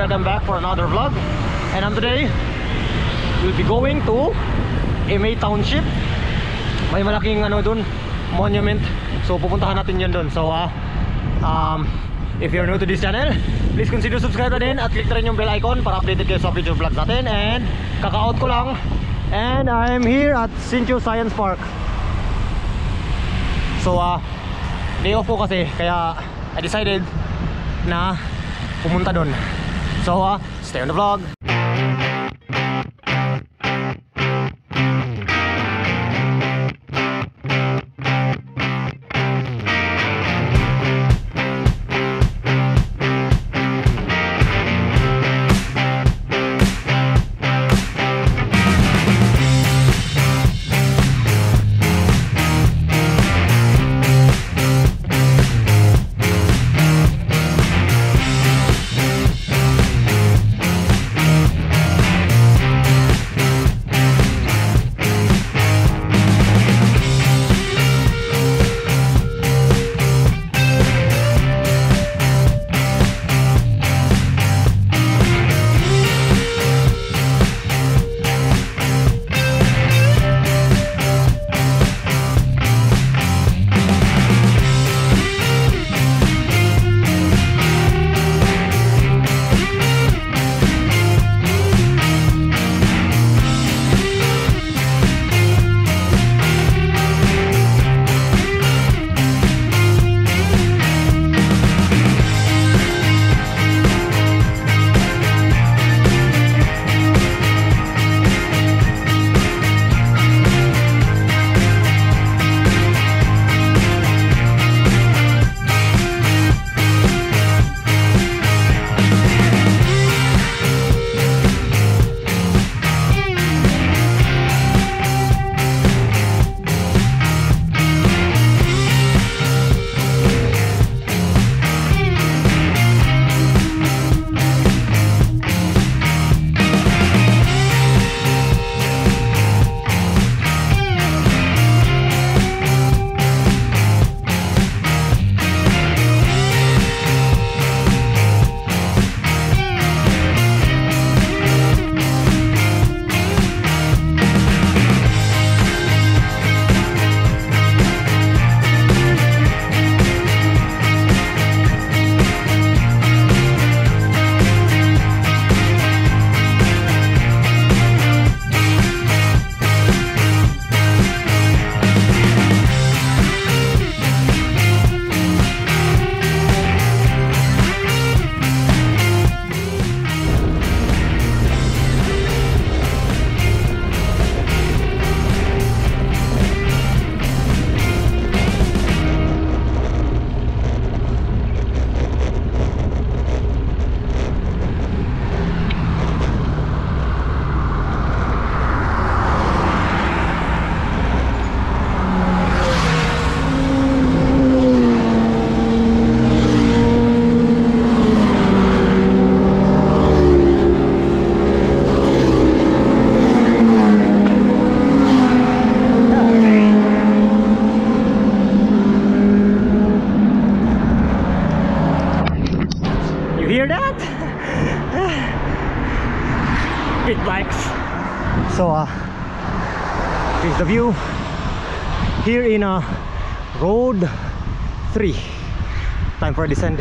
welcome back for another vlog. And um, today, we'll be going to Emay Township. May malaking ano dun, monument. So pupuntahan natin yun dun. So uh, um, if you're new to this channel Please consider subscribe din At click na rin yung bell icon para updated kayo sa future vlogs natin. And kaka-out ko lang. And I'm here at Sincho Science Park. So uh, day off ko kasi. Kaya I decided na pumunta doon. So, uh, stay on the vlog. Bikes. So, uh, here's the view here in uh, Road 3. Time for a descent.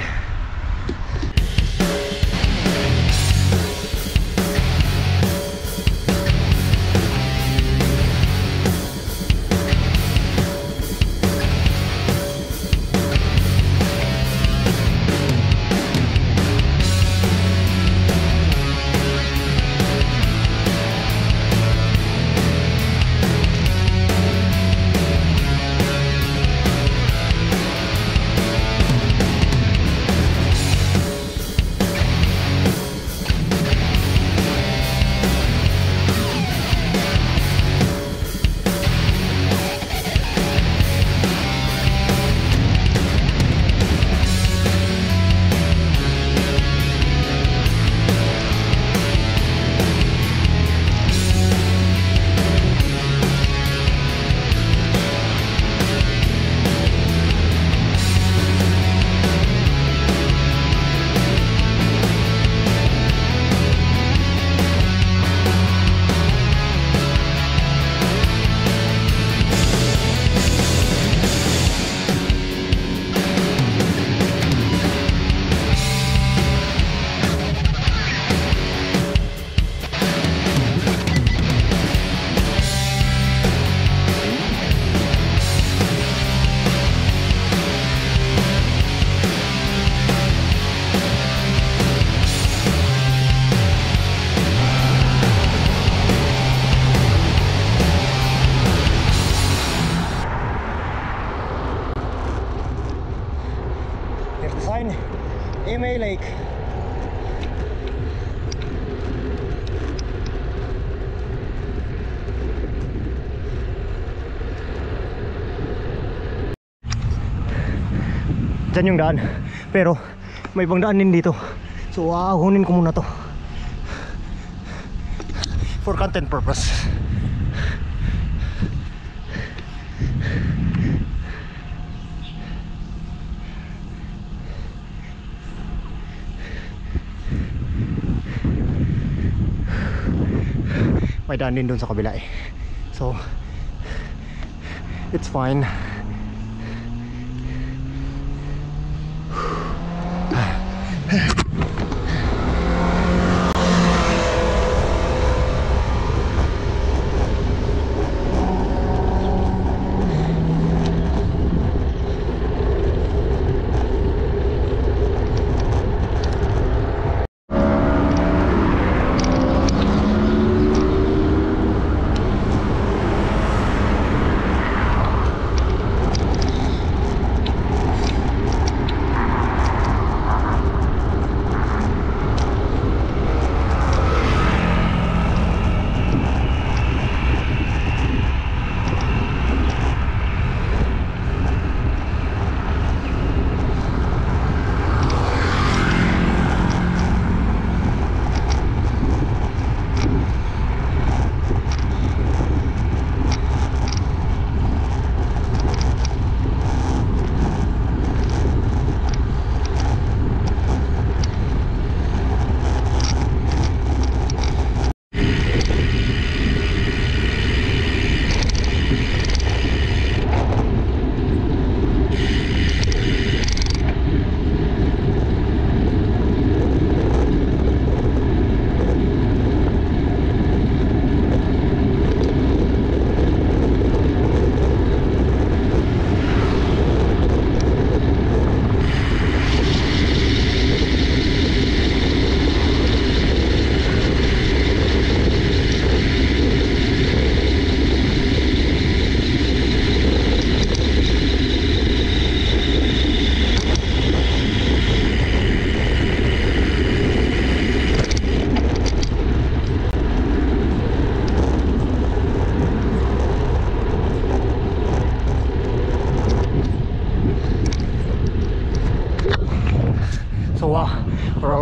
Diyan yung daan. Pero may ibang daan din dito. So aahunin ko muna to. For content purpose. May daan din dun sa kabila eh. So it's fine.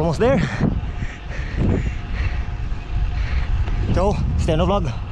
Almost there. So, stay on the vlog.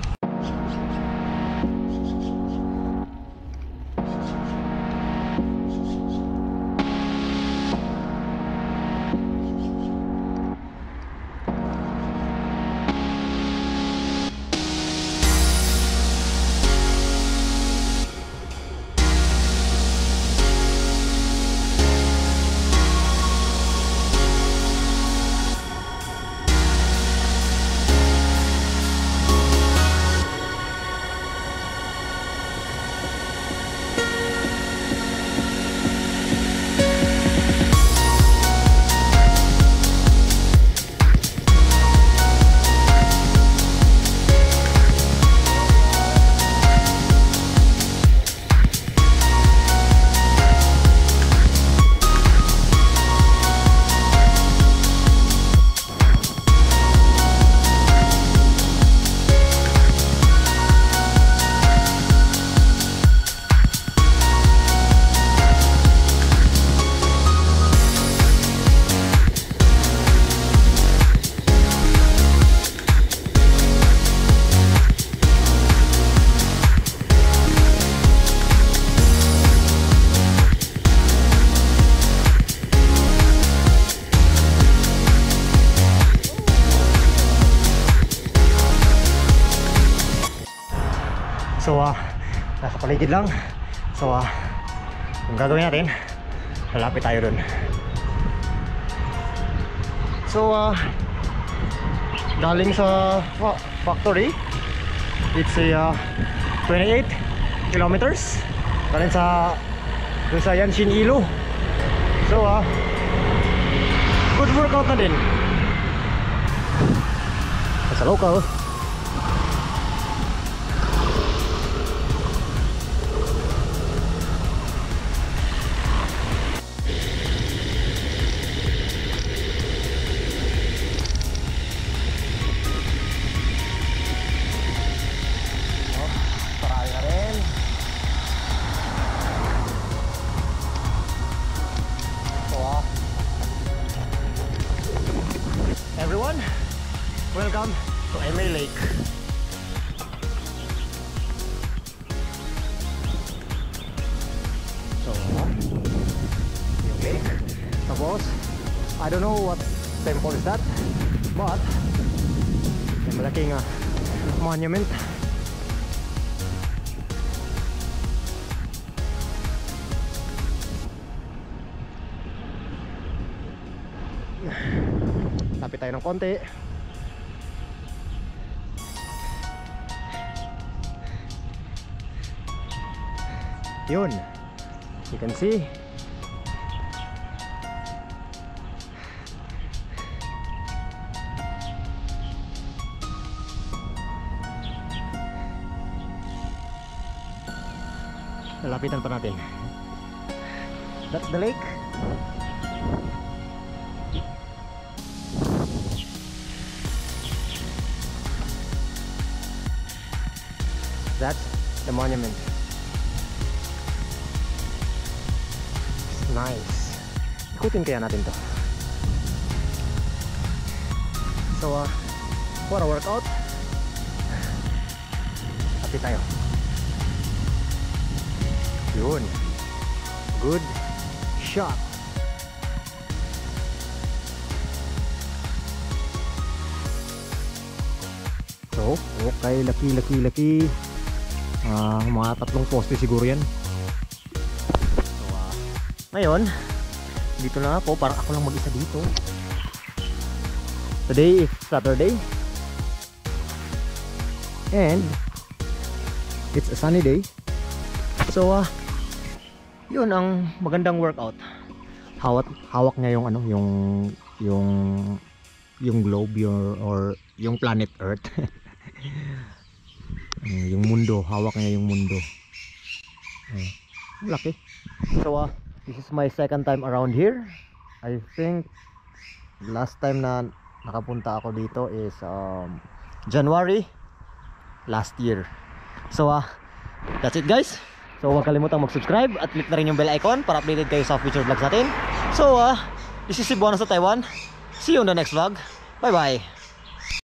Nasa paligid lang. So, ah, ang gagawin natin, lalapit tayo dun. So, ah, galing sa fa- factory, it's a ah, 28 kilometers. Galing sa, dun sa Yanshin Ilo. So, ah, good workout na din. Sa local. everyone. Welcome to Emily Lake. So, yung lake. I don't know what temple is that, but may malaking uh, monument. Yeah. Tapit tayo ng konti. Yun. You can see. Lalapitan pa natin. That's the lake. That's the monument. It's nice. Ikutin kaya natin to. So, uh, for a workout, happy tayo. Yun. Good shot. So, okay, laki, laki, laki. Ah, mga tatlong poste siguro yan. So, ah, ngayon, dito na ako. Parang ako lang mag-isa dito. Today is Saturday. And, it's a sunny day. So, ah, yun ang magandang workout. Hawak, hawak niya yung ano, yung, yung, yung globe, yung, or yung planet Earth. Ano, yung mundo, hawak niya yung mundo. Ang laki. So, ah, this is my second time around here. I think last time na nakapunta ako dito is um, January last year. So, ah, that's it guys. So, huwag kalimutang mag-subscribe at click na rin yung bell icon para updated kayo sa future vlogs natin. So, ah, this is Cebuano sa Taiwan. See you on the next vlog. Bye-bye.